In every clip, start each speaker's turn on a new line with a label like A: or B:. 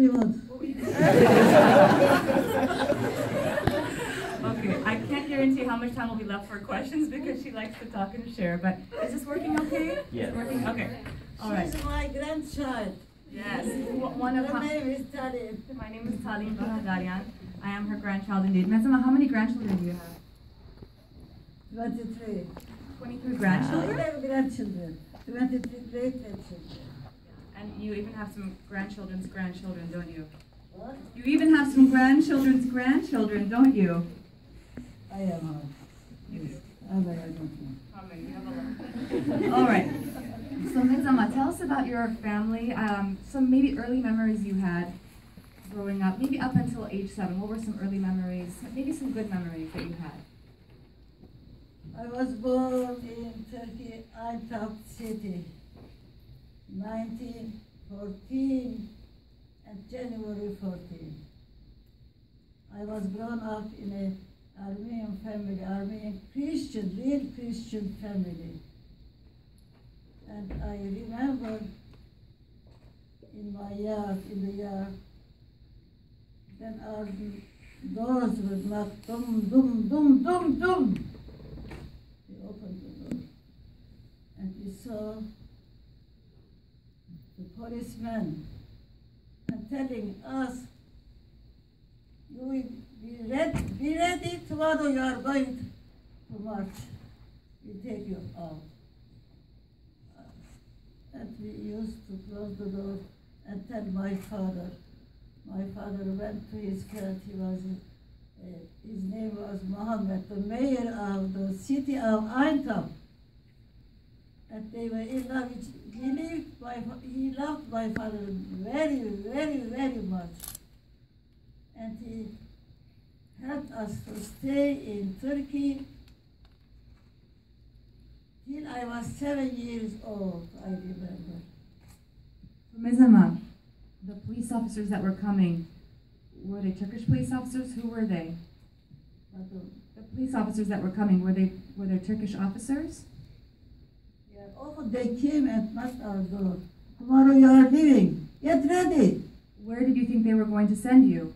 A: do you want?
B: Okay, I can't guarantee how much time will be left for questions because she likes to talk and share, but is this working okay?
C: Yes.
B: It's working, okay. All right.
A: She's my grandchild.
B: Yes, one of
A: Her
B: her,
A: name is Talin.
B: my name is Talin Bahadarian. I am her grandchild indeed. Mezama, how many grandchildren do you have?
A: 23.
B: Twenty-three grandchildren?
A: have grandchildren. 23 great grandchildren.
B: And you even have some grandchildren's grandchildren, don't you?
A: What?
B: You even have some grandchildren's grandchildren, don't you?
A: I am on. Yes. Other I don't know.
B: How many? You have a lot. All right. So Mizama, tell us about your family. Um, some maybe early memories you had growing up, maybe up until age seven. What were some early memories? Maybe some good memories that you had.
A: I was born in Turkey, Antep City, 1914 and January 14. I was grown up in a Armenian family, Armenian Christian, real Christian family. And I remember in my yard, in the yard, then our doors were knocked, dum, dum, dum, dum, dum. We opened the door and we saw the policeman and telling us, you will be ready, be ready tomorrow you are going to march. We take you out. And we used to close the door and tell my father. My father went to his friend, he was, uh, his name was Mohammed, the mayor of the city of Aintab. And they were in love, with- he lived my, he loved my father very, very, very much. And he helped us to stay in Turkey till I was seven years old, I remember.
B: From Mizama, the police officers that were coming, were they Turkish police officers? Who were they? The police officers that were coming, were they were they Turkish officers?
A: Often they came and knocked our door. Tomorrow you are leaving. Get ready.
B: Where did you think they were going to send you?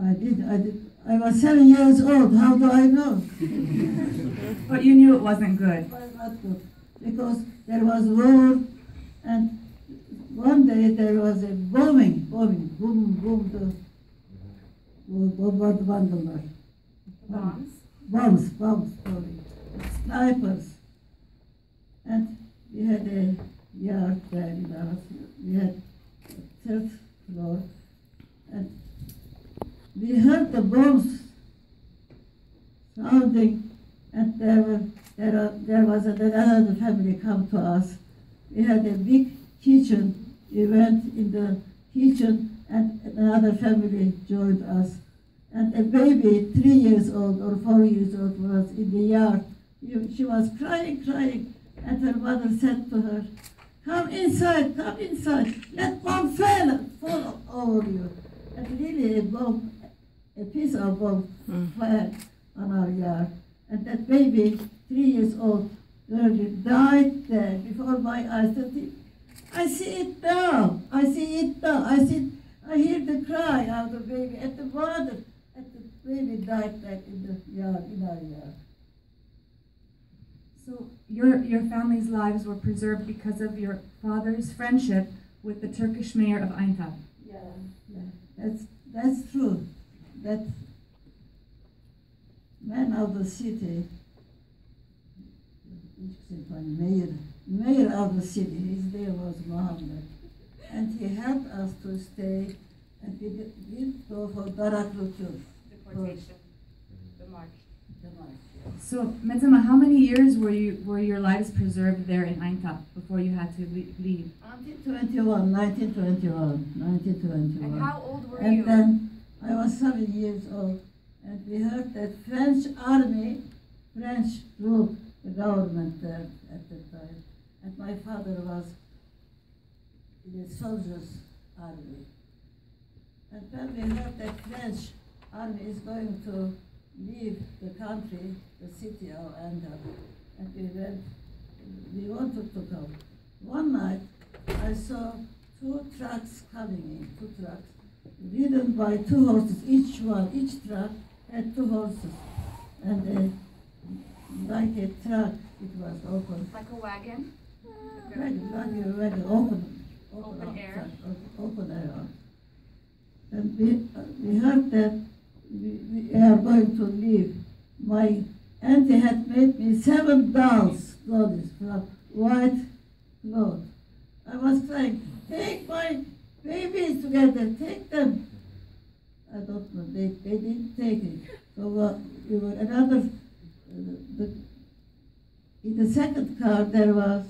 A: I did, I did. I was seven years old. How do I know?
B: But you knew it wasn't good.
A: It was not good because there was war, and one day there was a bombing, bombing, boom, boom, the bombardment,
B: Bombs.
A: bombs, bombs, bombing, snipers, and we had a yard there in our house. We had a third floor, and we heard the bombs sounding, and there were there, are, there was another family come to us. We had a big kitchen. We went in the kitchen, and another family joined us. And a baby, three years old or four years old, was in the yard. She was crying, crying, and her mother said to her, "Come inside, come inside. Let bomb fall, fall over you." And really, a bomb, a piece of bomb hmm. fell on our yard. And that baby, three years old, girl, died there before my eyes. I see it now. I see it now. I see. I hear the cry of the baby and the mother. And the baby died there in the yard, in our yard.
B: So your your family's lives were preserved because of your father's friendship with the Turkish mayor of Aintab.
A: Yeah, yeah. That's that's true. That man of the city, interesting mayor, mayor of the city, his name was Mohammed, and he helped us to stay, and we did- didn't go for Daraklutu,
B: Deportation. The march.
A: The march.
B: So Mezama, how many years were you were your lives preserved there in Aintab before you had to leave?
A: Until 21, 1921, 1921.
B: And how old were
A: And
B: you?
A: then I was seven years old, and we heard that French army, French ruled the government there at that time, and my father was in the soldiers' army. And when we heard that French army is going to leave the country, the city of Antep, and we went, we wanted to go. One night, I saw two trucks coming in, two trucks, ridden by two horses, each one, each truck had two horses. And uh, like a truck, it was open.
B: Like a wagon?
A: Wagon, like a wagon, open.
B: Open
A: up,
B: air?
A: Open, open air. And we, uh, we heard that we, are going to leave. My auntie had made me seven dolls, clothes, from white clothes. I was crying, take my babies together, take them. I don't know, they, they didn't take it. So uh, we were another, uh, the, in the second car there was,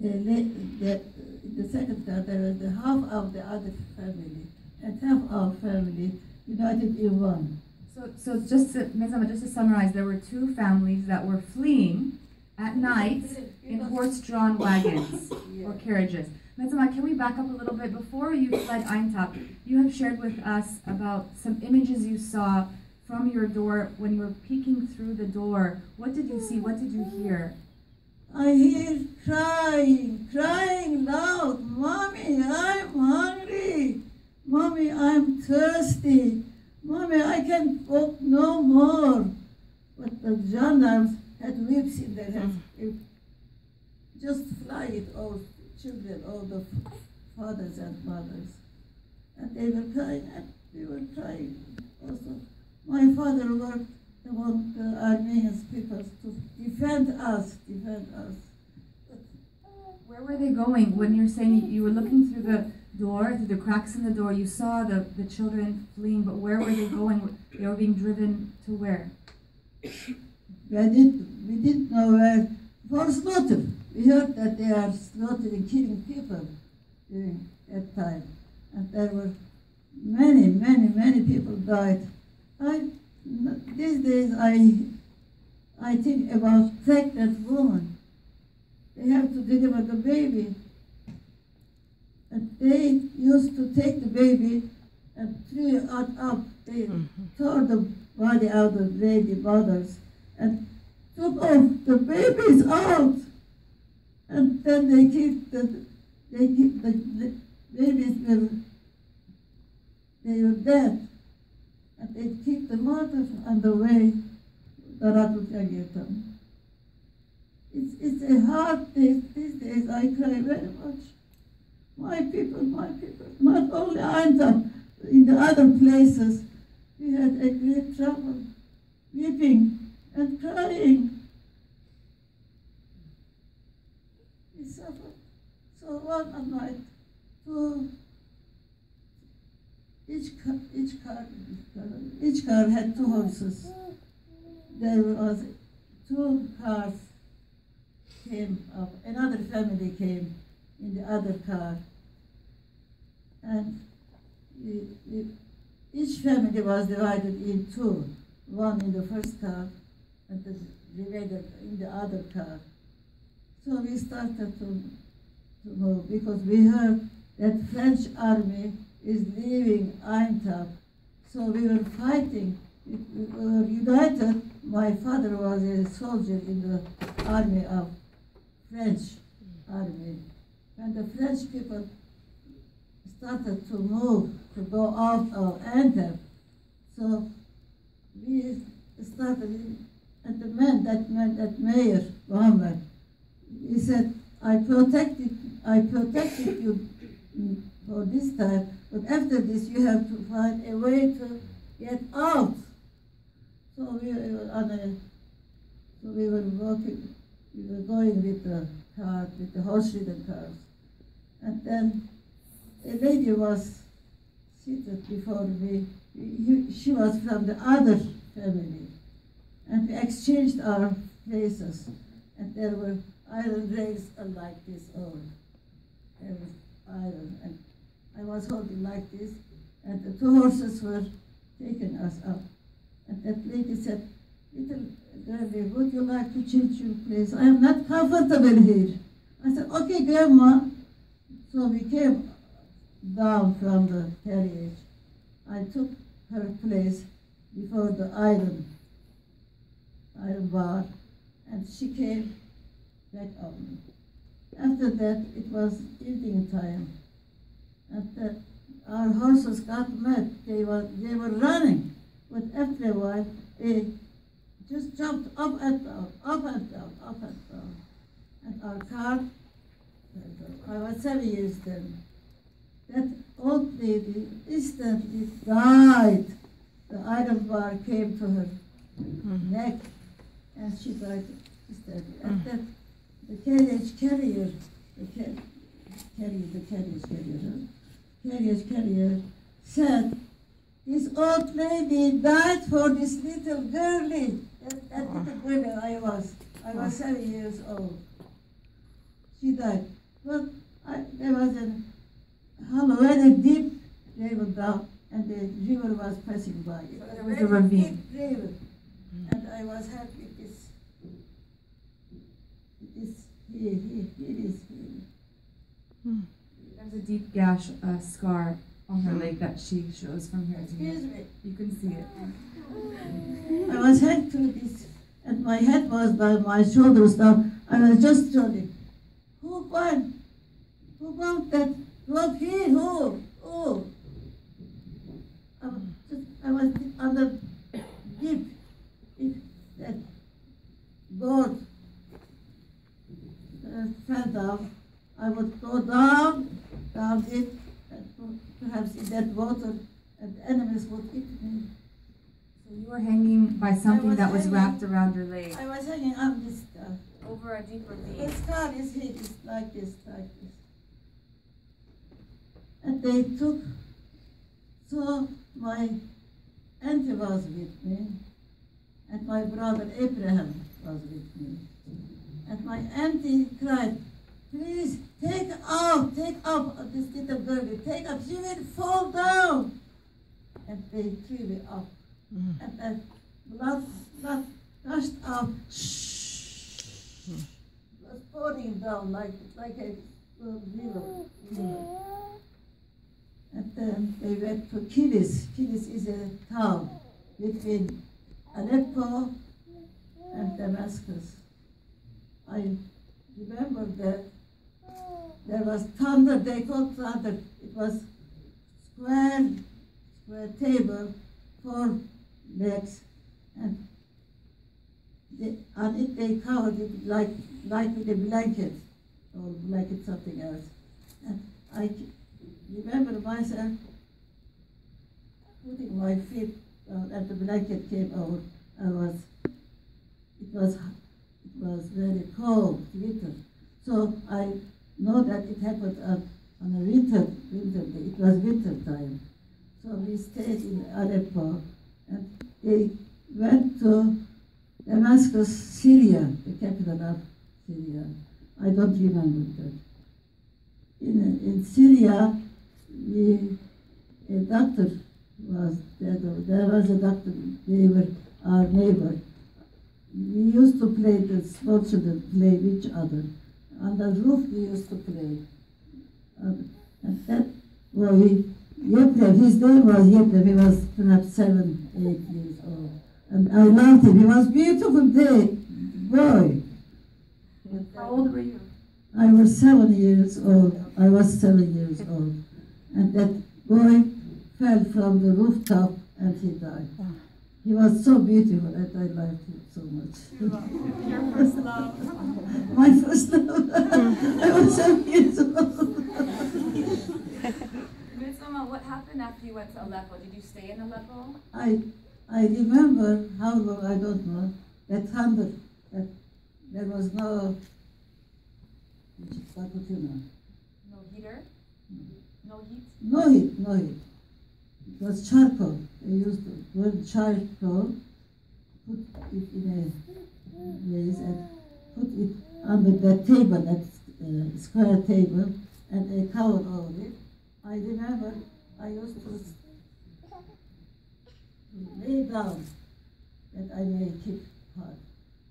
A: the, in the second car there was the half of the other family and half our family united in one.
B: So, so just to, Ms. Emma, just to summarize, there were two families that were fleeing at night in horse-drawn wagons or carriages. Ms. Emma, can we back up a little bit? Before you fled Aintab, you have shared with us about some images you saw from your door when you were peeking through the door. What did you see? What did you hear?
A: I hear crying, crying loud, Mommy, I'm hungry. Mommy, I'm thirsty. Mommy, I can walk no more. But the gendarmes had whips in their hands. Mm-hmm. It just fly it all children, all the fathers and mothers. And they were crying, and we were crying also. My father worked among the Armenian people to defend us, defend us.
B: Where were they going when you're saying you were looking through the door, through the cracks in the door? You saw the, the children fleeing, but where were they going? They were being driven to where?
A: We didn't, we didn't know where for slaughter. We heard that they are slaughtering, killing people during that time. And there were many, many, many people died. I, these days I, I think about pregnant women. They have to deliver the baby. And they used to take the baby and threw it out up. They mm-hmm. tore the body out of lady mothers and took off the babies out. And then they keep the they keep the, the babies were they were dead. And they keep the mother on the way. It's it's a hard day these days I cry very much. My people, my people, not only Aintab, in the other places, we had a great trouble, weeping and crying. We suffered. So one night, two, each car, each car, each car had two horses. There was two cars came up, another family came in the other car. And each family was divided in two, one in the first car and the remainder in the other car. So we started to, to move because we heard that French army is leaving Aintab. So we were fighting. We were united. My father was a soldier in the army of French army. When the French people started to move, to go out or enter, so we started, and the man, that man, that mayor, Mohammed, he said, I protected, I protected you for this time, but after this you have to find a way to get out. So we were on a, so we were walking, we were going with the car, with the horse-ridden cars. And then a lady was seated before me. She was from the other family. And we exchanged our places. And there were iron rails like this all. There was iron. And I was holding like this. And the two horses were taking us up. And that lady said, little girlie, would you like to change your place? I am not comfortable here. I said, okay, grandma. So we came down from the carriage. I took her place before the iron, iron bar, and she came back on me. After that, it was eating time, And the, our horses got mad. They were they were running, but after a while, they just jumped up and down, up and down, up and down. And our car, I was seven years then. That old lady instantly died. The iron bar came to her mm-hmm. neck, and she died instantly. And mm-hmm. then the carriage carrier, the ca- carrier, the carriage carrier, huh? carriage carrier said, this old lady died for this little girlie. That, that oh. little girlie I was. I was seven years old. She died. But I, there was a hollow, very deep river down, and the river was passing by. It was
B: was a ravine.
A: deep river. And I was happy with this. with here, here, here is here.
B: There's a deep gash, uh, scar on her leg that she shows from here
A: Excuse me.
B: You can see it.
A: I was head to this, and my head was by my shoulders down. I was just turning. Who won? Who won that? Who? Who? I was, just, I was on the deep, if that board uh, fell down, I would go down, down it, and perhaps in that water, and enemies would eat me.
B: So you were hanging by something
A: was
B: that was
A: hanging.
B: wrapped around your leg
A: I was hanging on this stuff.
B: Over a deep
A: The
B: ravine.
A: scar is here, it's like this, like this. And they took, so my auntie was with me, and my brother Abraham was with me. And my auntie cried, please take out, take out this little girl, take up, she will fall down. And they threw me up. Mm. And then blood, blood gushed out. Was pouring down like like a river. And then they went to Kilis. Kilis is a town between Aleppo and Damascus. I remember that there was thunder, they called thunder. It was square, square table, four legs, and on it they covered it like, like with a blanket, or blanket something else. And I remember myself putting my feet down, and the blanket came out. I was, it was, it was very cold, winter. So I know that it happened on, on a winter, winter day. It was winter time. So we stayed in Aleppo, and they went to Damascus, Syria, the capital of Syria. I don't remember that. In, in Syria, we, a doctor was there. There was a doctor, they were our neighbor. We used to play, the small children play with each other. On the roof, we used to play. Um, and that boy, Yeplem, his name was Yeplem, he was perhaps seven, eight years old. And I loved him, he was beautiful day, boy.
B: How old were you?
A: I was seven years old. I was seven years old. And that boy fell from the rooftop and he died. He was so beautiful and I liked him so much.
B: Your first love.
A: My first love. I was seven years old.
B: What happened after you went to Aleppo? Did you stay in Aleppo?
A: I, I remember how long, I don't know, that thunder, that there was no, no
B: No heater? No heat?
A: No heat, no heat. It was charcoal. They used to burn charcoal, put it in a place and put it under that table, that uh, square table, and they covered over it. I remember I used to lay down that I may keep hot.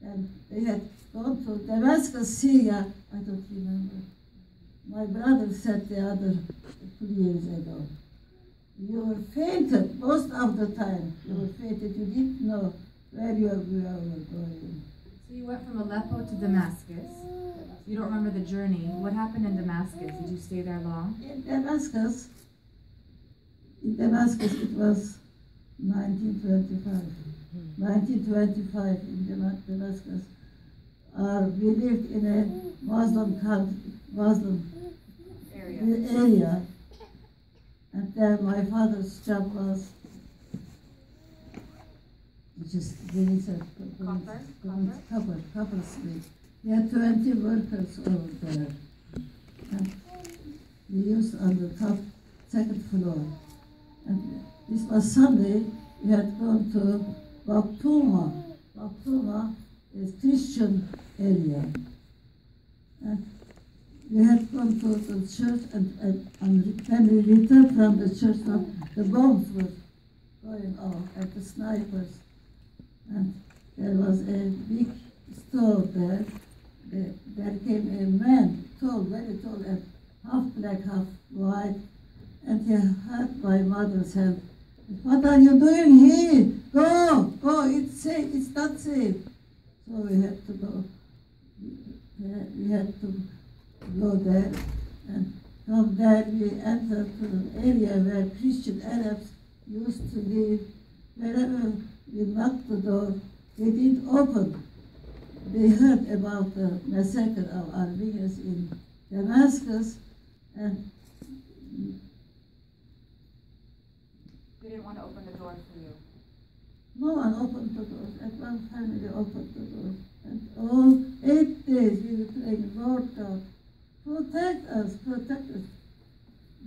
A: And they had gone to Damascus, Syria, I don't remember. My brother said the other two years ago, you were fainted most of the time. You were fainted. You didn't know where you were, where you were going.
B: So you went from Aleppo to Damascus. You don't remember the journey. What happened in Damascus? Did you stay there long?
A: In Damascus, in Damascus it was 1925. 1925 in Dama- Damascus. Uh, we lived in a Muslim country, Muslim area. And then my father's job was just there is a
B: Copper?
A: copper, copper smith. We had 20 workers over there. And we used on the top, second floor. And this was Sunday, we had gone to Bab Touma. Baktuma is Christian area. And we had gone to the church and, and, and when we returned from the church, the bombs were going off at the snipers. And there was a big store there. There, there came a man, tall, very tall, and half black, half white, and he had my mother's hand. Mm-hmm. What are you doing here? Go, go, it's safe, it's not safe. So we had to go. We had- to go there, and from there we entered to an area where Christian Arabs used to live. Wherever we knocked the door, they didn't open. They heard about the massacre of Armenians in Damascus, and
B: They didn't want to open the door for you.
A: no one opened the door. At one family opened the door. And oh, all eight days we were praying, Lord God, protect us, protect us.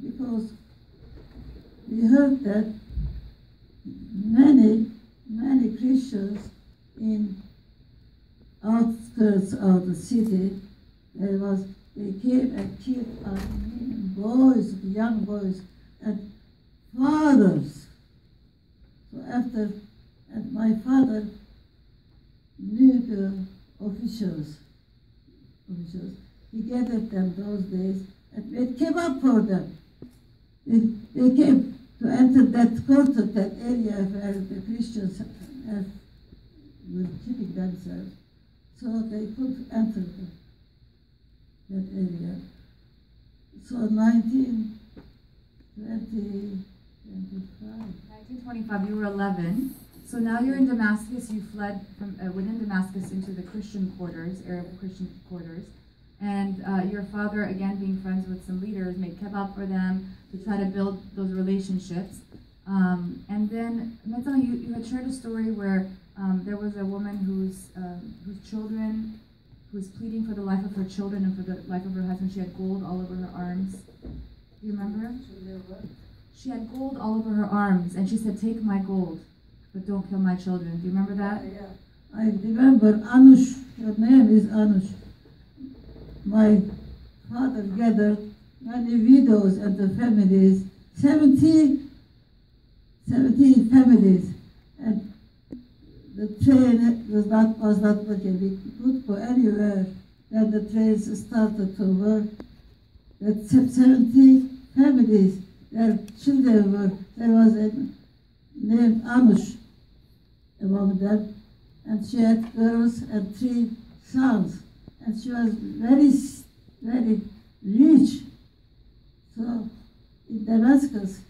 A: Because we heard that many, many Christians in outskirts of the city, there was, they came and killed boys, young boys, and fathers. So after, and my father knew the officials, officials. He gathered them those days and made kebab for them. They, they came to enter that quarter, that area where the Christians have, were keeping themselves. So they could enter the, that area. So 19, 20, 25.
B: 1925, you were 11. So now you're in Damascus. You fled from uh, within Damascus into the Christian quarters, Arab Christian quarters. And uh, your father, again being friends with some leaders, made kebab for them to try to build those relationships. Um, and then, Metzama, you, you had shared a story where um, there was a woman whose um, whose children, who was pleading for the life of her children and for the life of her husband. She had gold all over her arms. Do you remember? She had gold all over her arms, and she said, "Take my gold, but don't kill my children." Do you remember that? Yeah.
A: I remember Anush, her name is Anush. My father gathered many widows and the families, 70, 70 families. And the train was not, was not working. We could go anywhere. Then the trains started to work. That se- 70 families, were, there was a named Anush among them and she had girls and three sons, and she was very, very rich. So in Damascus,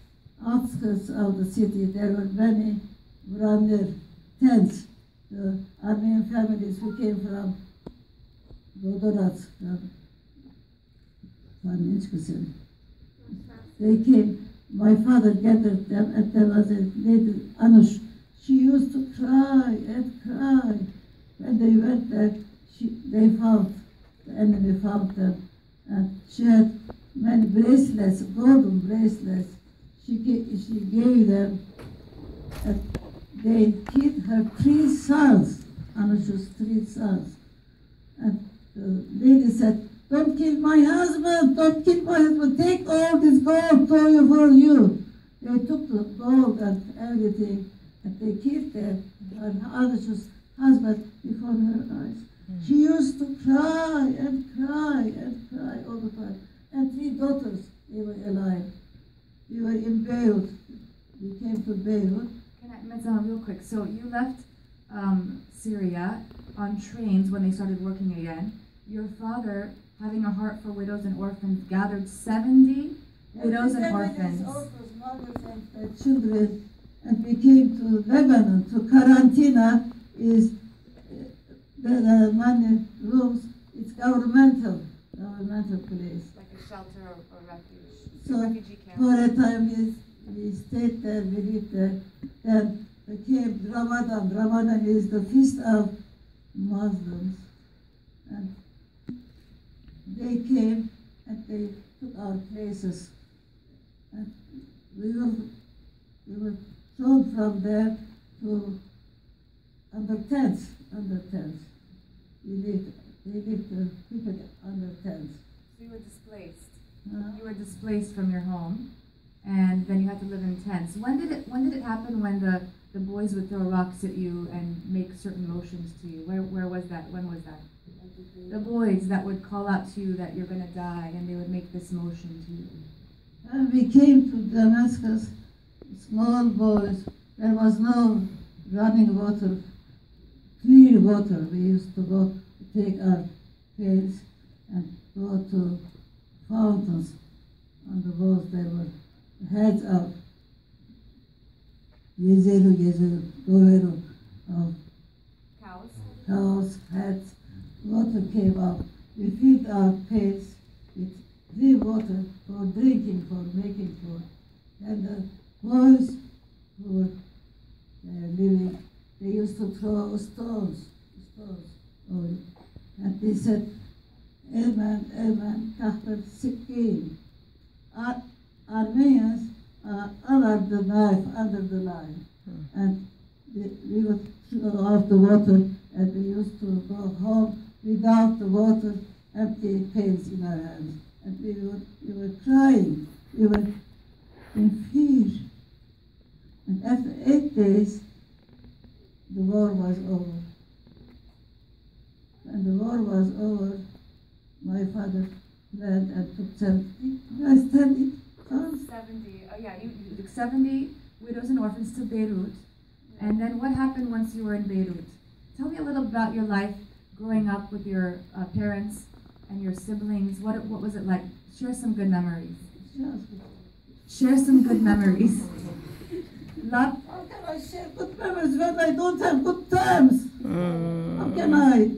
A: outskirts of the city, there were many Brandir tents. The Armenian families who came from Godorat, from Farnechkusen. They came, my father gathered them, and there was a lady, Anush. She used to cry and cry. When they went there, she, they found, the enemy found them. And she had many bracelets, golden bracelets. She gave, she gave them, and they killed her three sons, Anush's three sons. And the lady said, don't kill my husband, don't kill my husband, take all this gold for you, for you. They took the gold and everything, and they killed her Anush's husband before her eyes. She used to cry and cry and cry all the time. And three daughters, they were alive. We were in Beirut. We came to Beirut.
B: Can I, Metzama, real quick? So you left um, Syria on trains when they started working again. Your father, having a heart for widows and orphans, gathered 70 widows and orphans.
A: orphans, mothers and uh, children, and we came to Lebanon, to Karantina, is uh, the, the money rooms, it's governmental, governmental place.
B: Like a shelter or, or refuge.
A: So
B: refugee camp.
A: for a time we, we stayed there, we lived there. Then we came Ramadan. Ramadan is the feast of Muslims. And they came and they took our places. And we were, we were thrown from there to under tents, under tents. We lived, we lived, uh, people under tents.
B: So you were displaced.
A: Uh,
B: You were displaced from your home, and then you had to live in tents. When did it When did it happen? When the the boys would throw rocks at you and make certain motions to you? Where Where was that? When was that? The boys that would call out to you that you're gonna die, and they would make this motion to you.
A: And we came to Damascus, small boys. There was no running water, clean water. We used to go take our pails and go to fountains. On the walls there were heads of Yezeru, Yezeru, Goveru, of
B: Cows.
A: cows, heads. Water came up. We filled our pails with clean water for drinking, for making food. And the boys who were uh, living, they used to throw stones, stones on. And they said, Amen, Amen, Tahta Sikkim. Ar- Armenians are under the knife, under the knife. And they, we would throw off the water and we used to go home without the water, empty pails in our hands. And we were, we were crying, we were in fear. And after eight days, the war was over. When the war was over, my father fled and took 70, I studied, um,
B: Seventy. Oh yeah, you, you took seventy widows and orphans to Beirut, and then what happened once you were in Beirut? Tell me a little about your life growing up with your uh, parents and your siblings. What what was it like? Share some good memories. Share some good memories. Love.
A: How can I share good memories when I don't have good times? How can I?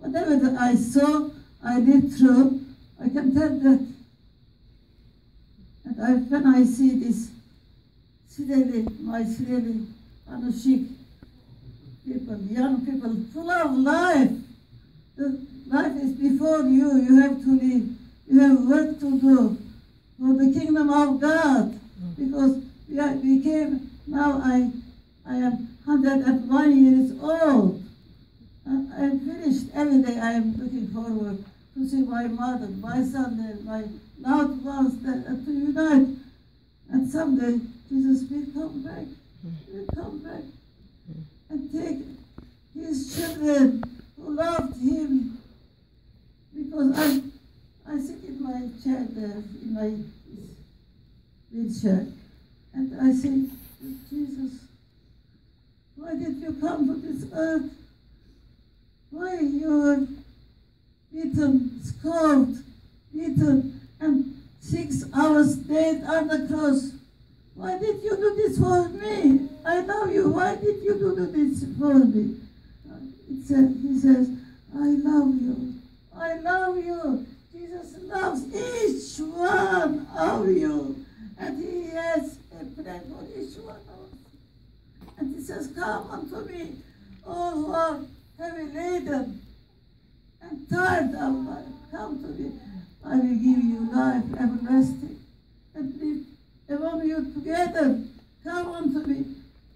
A: Whatever that I saw, I lived through, I can tell that. And I, when I see this Sireli, my Sireli, Anushik people, young people, full of life. The life is before you, you have to live. You have work to do for the kingdom of God. Because we, are, we came, now I, I am 101 years old. I am finished. Every day I am looking forward to see my mother, my son, and my loved ones that, uh, to unite. And someday Jesus will come back. He will come back and take his children loved him. Because I, I sit in my chair there, in my wheelchair, and I say, Jesus, why did you come to this earth? Why you were beaten, scourged, beaten, and six hours dead on the cross? Why did you do this for me? I love you. Why did you do this for me? Uh, said, he says, I love you. I love you. Jesus loves each one of you. And he has a plan for each one of us. And he says, Come unto me, all who are heavy laden and tired of life. Come to me. I will give you life everlasting. And live among you together. Come unto me.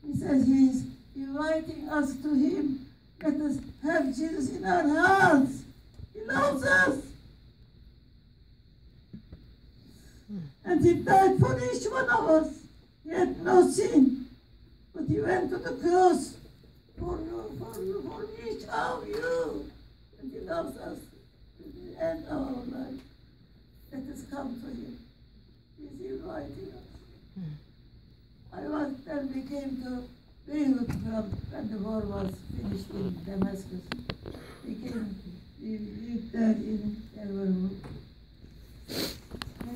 A: He says he is inviting us to him. Let us have Jesus in our hearts. He loves us. And he died for each one of us. He had no sin. But he went to the cross for you, for you, for each of you. And he loves us to the end of our life. Let us come to him. He's inviting us. I was then we came to Beirut from when the war was finished in Damascus. We came, we lived there in, there were
B: Ms.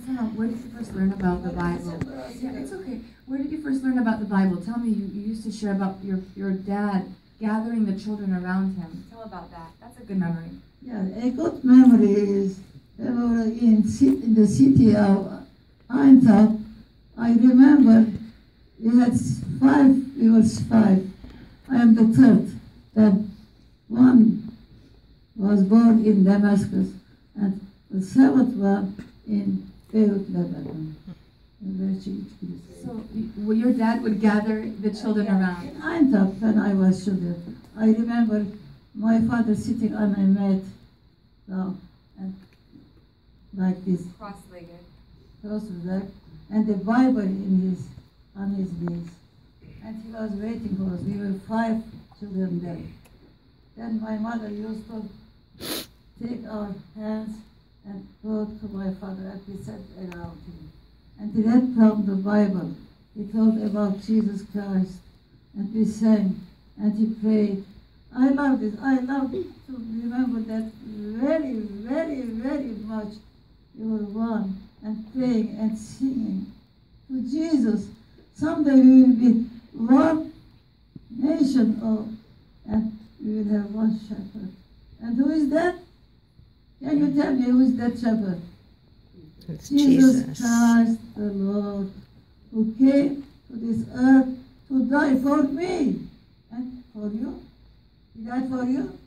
B: Emma, where did you first learn about the Bible? Yeah, it's okay. Where did you first learn about the Bible? Tell me, you, you used to share about your, your dad gathering the children around him. Tell about that. That's a good memory.
A: Yeah, a good memory is we were in, in the city of Aintab. I remember we had five, we were five. I am the third. Then one was born in Damascus and the seventh one in Beirut, Lebanon. In which it is.
B: So, well, your dad would gather the children
A: Yeah,
B: around.
A: In Aintab, when I was children, I remember my father sitting on a mat now, and like this,
B: Cross-legged.
A: that, and the Bible in his, on his knees. And he was waiting for us. We were five children there. Then my mother used to take our hands and go to my father and we sat around him. And he read from the Bible. He told about Jesus Christ. And we sang and he prayed. I love this. I love to remember that very, very, very much. We were one and praying and singing to Jesus. Someday we will be one nation of, and we will have one shepherd. And who is that? Can you tell me who is that shepherd?
C: It's
A: Jesus,
C: Jesus.
A: Christ the Lord, who came to this earth to die for me and for you. He died for you?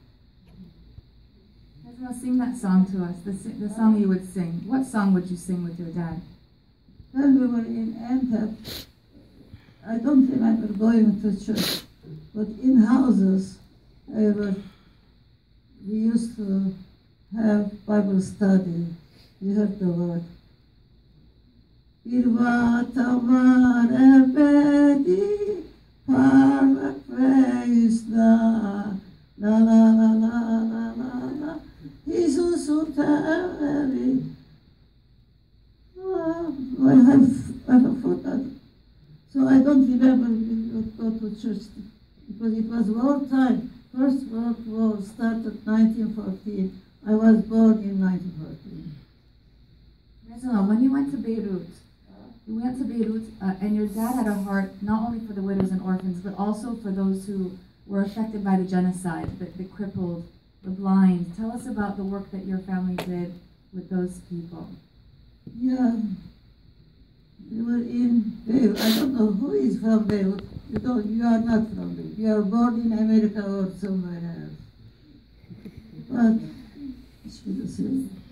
B: Let's now sing that song to us, the, the song you would sing. What song would you sing with your dad?
A: When we were in Antep, I don't remember going to church, but in houses, I were, we used to have Bible study. We heard the word. Bir vatan var ebedi, parlak ve hüsna. La la la la la la la. Jesus'un teveri. Ah, I have, I have forgotten. So I don't remember we would go to church because it was war time. First World War started 1914. I was born in 1914.
B: Rizal, when you went to Beirut, you went to Beirut, uh, and your dad had a heart not only for the widows and orphans, but also for those who were affected by the genocide, the, the crippled, the blind. Tell us about the work that your family did with those people.
A: Yeah. We were in Beirut. I don't know who is from Beirut. You don't, you are not from Beirut. You are born in America or somewhere else. But, will das sehen.